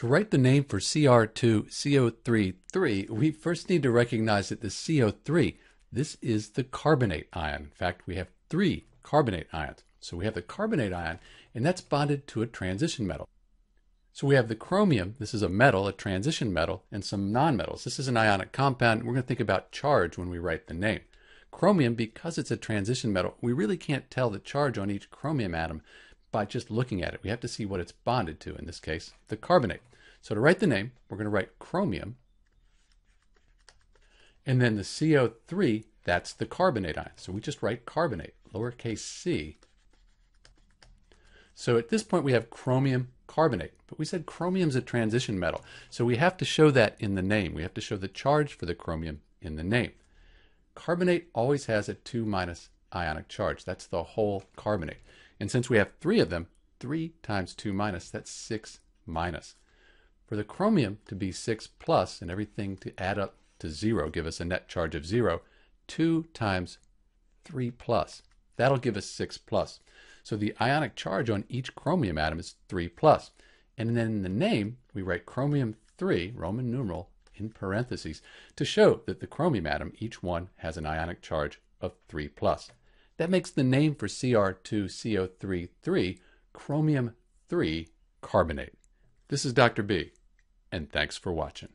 To write the name for Cr2CO33, we first need to recognize that the CO3, this is the carbonate ion. In fact, we have three carbonate ions. So we have the carbonate ion, and that's bonded to a transition metal. So we have the chromium, this is a metal, a transition metal, and some nonmetals. This is an ionic compound. We're going to think about charge when we write the name. Chromium, because it's a transition metal, we really can't tell the charge on each chromium atom by just looking at it. We have to see what it's bonded to, in this case, the carbonate. So to write the name, we're going to write chromium. And then the CO3, that's the carbonate ion. So we just write carbonate, lowercase c. So at this point we have chromium carbonate, but we said chromium's a transition metal. So we have to show that in the name. We have to show the charge for the chromium in the name. Carbonate always has a 2 minus ionic charge. That's the whole carbonate. And since we have three of them, 3 times 2 minus, that's 6 minus. For the chromium to be 6 plus and everything to add up to 0, give us a net charge of 0, 2 times 3 plus. That'll give us 6 plus. So the ionic charge on each chromium atom is 3 plus. And then in the name, we write chromium 3, Roman numeral, in parentheses, to show that the chromium atom, each one, has an ionic charge of 3 plus. That makes the name for Cr2CO33 chromium 3 carbonate. This is Dr. B, and thanks for watching.